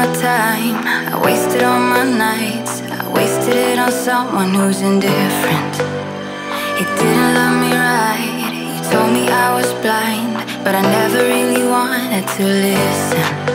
my time, I wasted all my nights. I wasted it on someone who's indifferent. He didn't love me right. He told me I was blind, but I never really wanted to listen.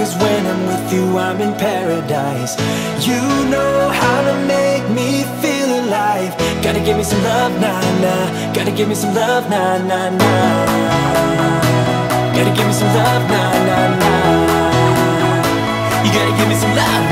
Cause when I'm with you I'm in paradise. You know how to make me feel alive. Gotta give me some love, nah, nah. Gotta give me some love, nah, nah, nah. Gotta give me some love, nah, nah, nah. You gotta give me some love.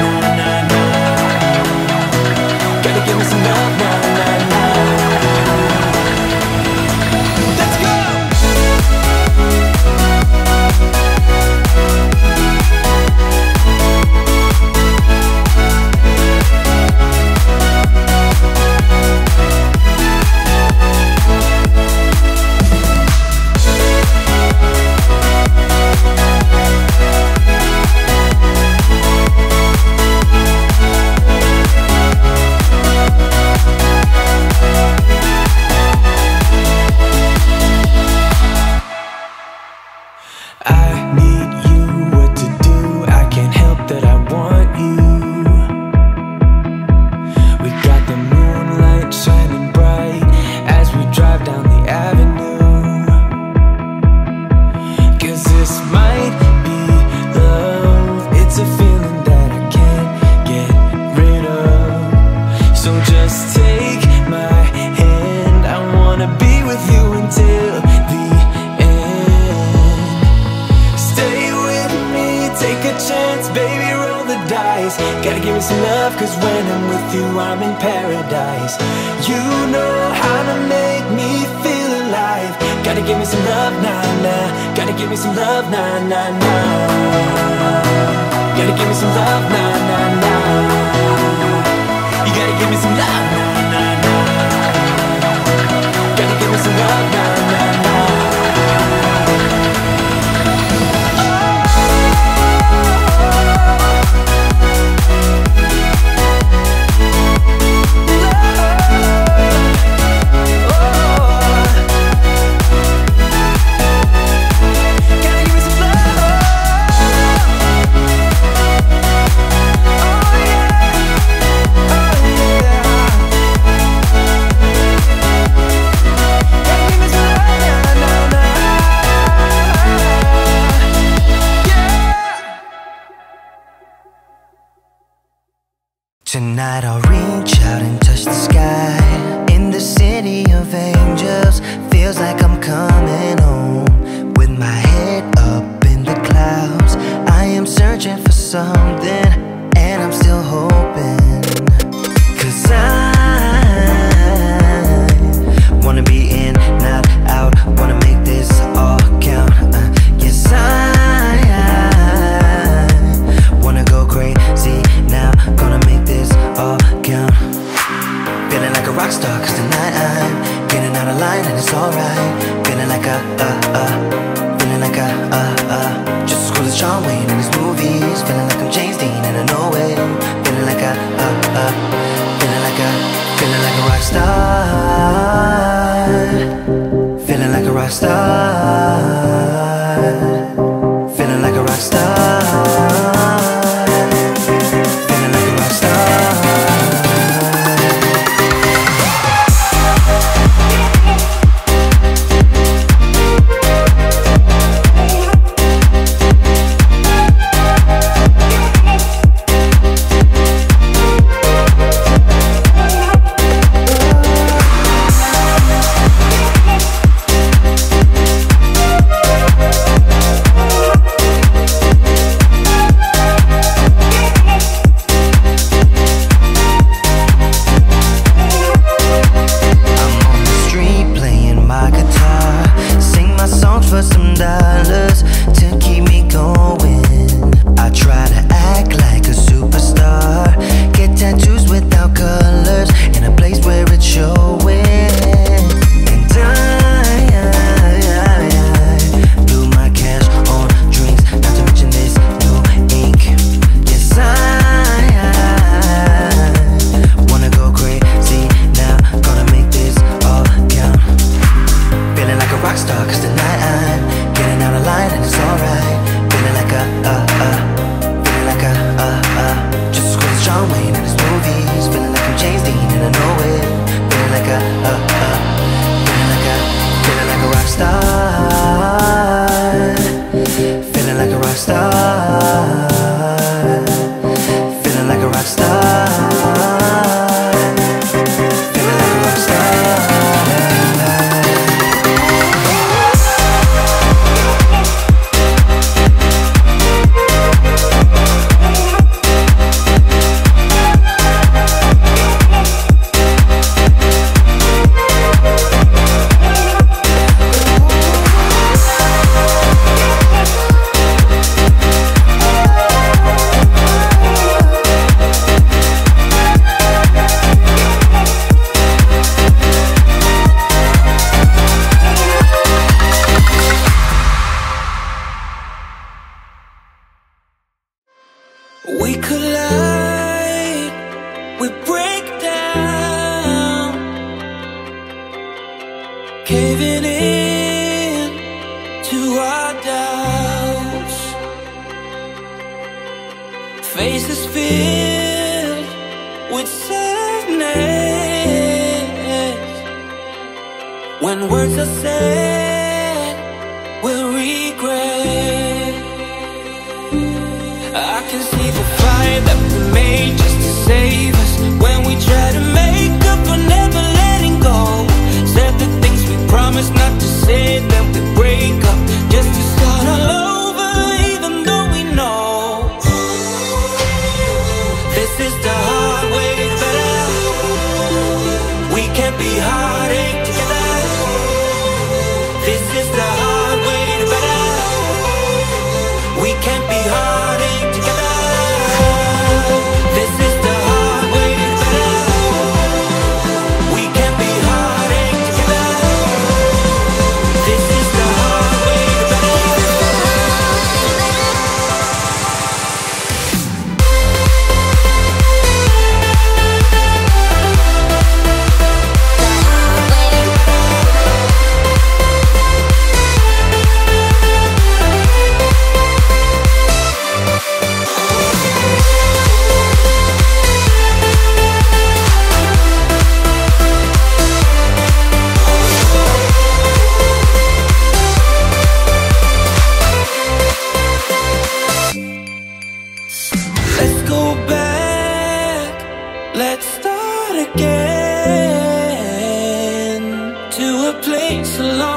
I'm in paradise. You know how to make me feel alive. Gotta give me some love, nah, nah. Gotta give me some love, nah, nah, nah. Gotta give me some love, nah, nah, nah. You gotta give me some love, nah, nah, nah. Gotta give me some love, nah.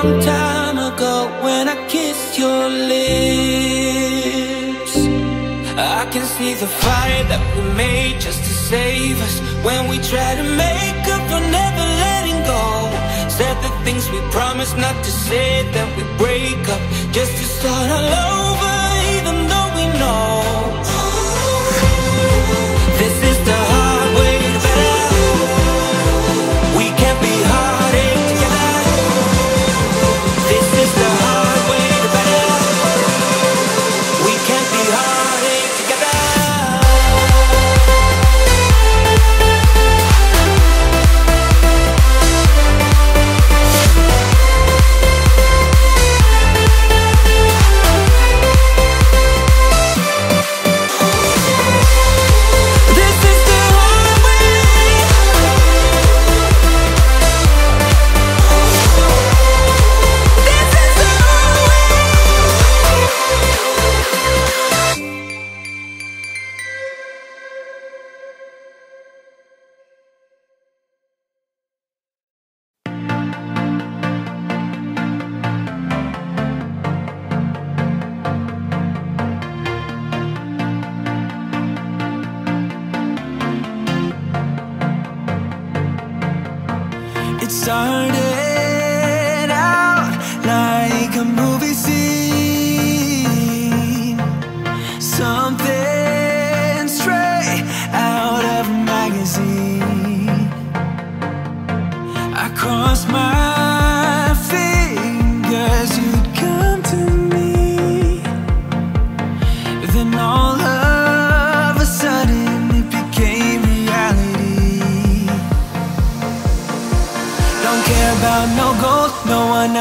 long time ago when I kissed your lips. I can see the fire that we made just to save us. When we try to make up for never letting go. Said the things we promised not to say that we break up. Just to start all over even though we know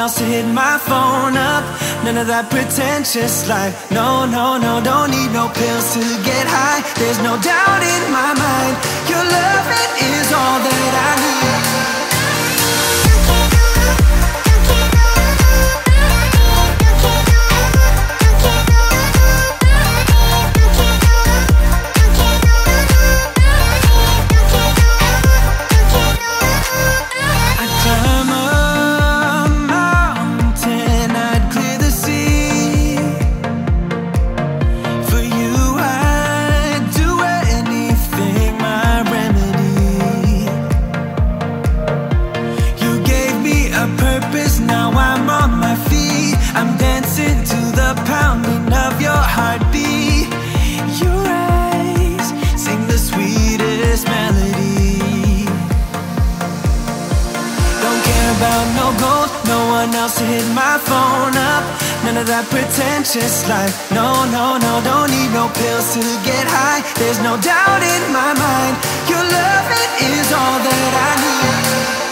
else to hit my phone up. None of that pretentious life. No, no, no, don't need no pills to get high. There's no doubt in my mind. Your loving is all that I need. that pretentious life. No, no, no, don't need no pills to get high. There's no doubt in my mind Your loving is all that I need.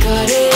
got it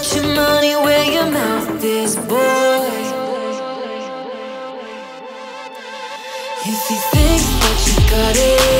Put your money where your mouth is, boy. If you think that you got it.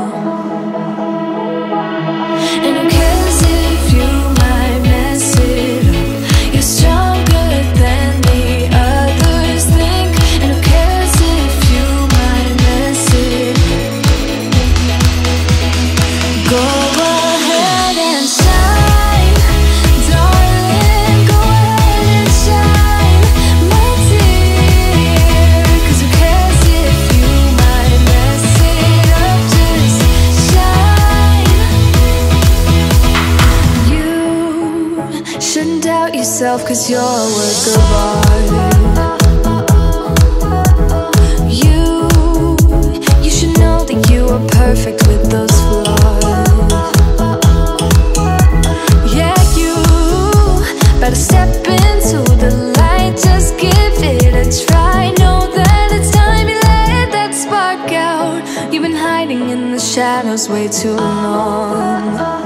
Cause you're a work of art. You, you should know that you are perfect with those flaws. Yeah, you better step into the light Just give it a try. Know that it's time you let that spark out. You've been hiding in the shadows way too long.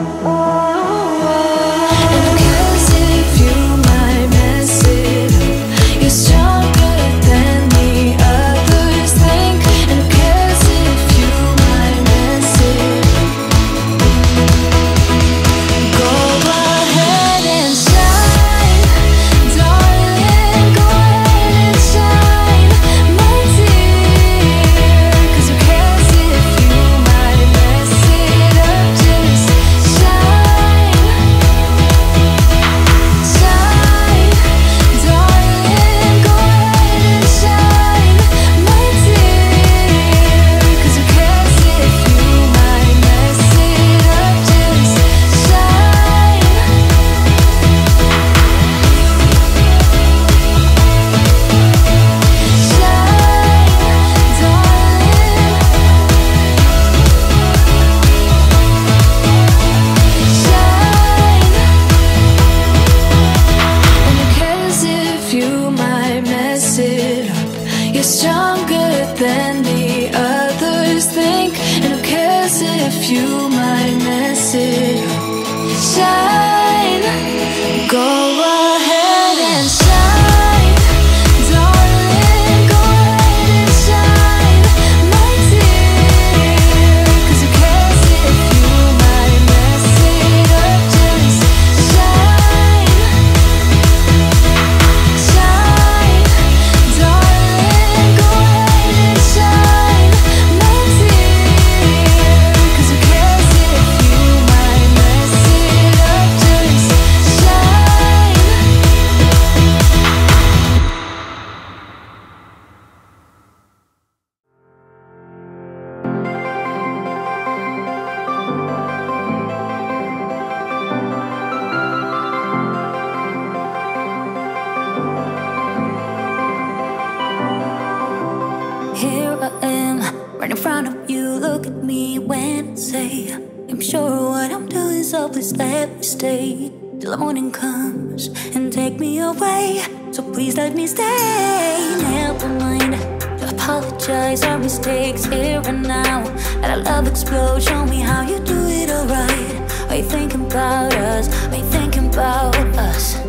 pain. Never mind. Apologize our mistakes here and now. Let our love explode. Show me how you do it alright. Are you thinking about us? Are you thinking about us?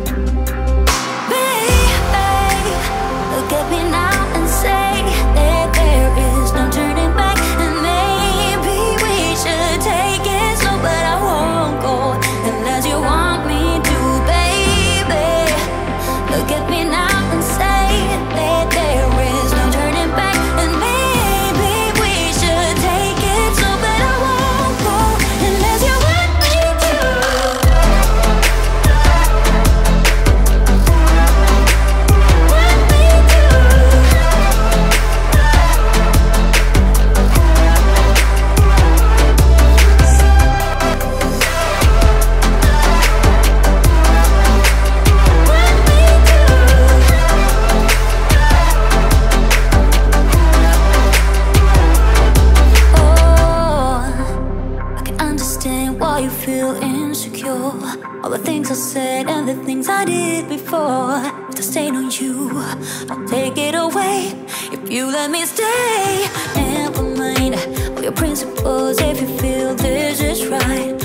let me stay. Never mind all your principles if you feel this is right.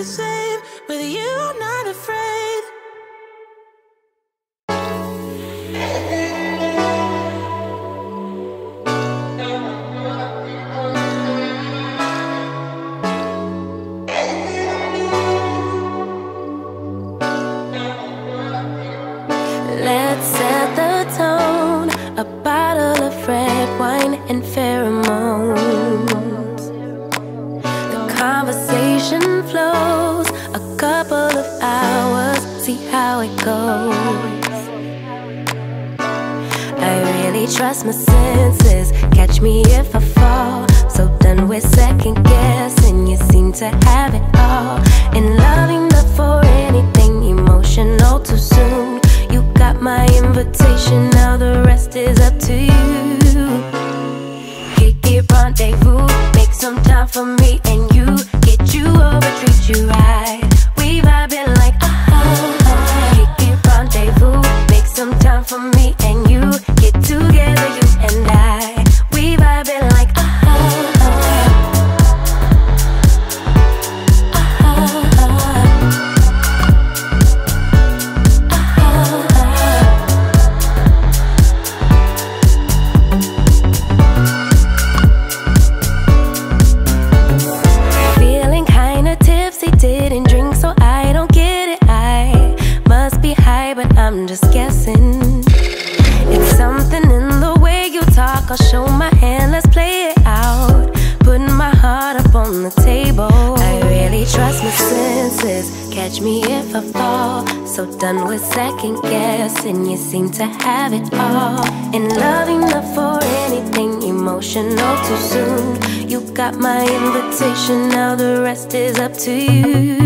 the same invitation all too soon. You got my invitation, now the rest is up to you.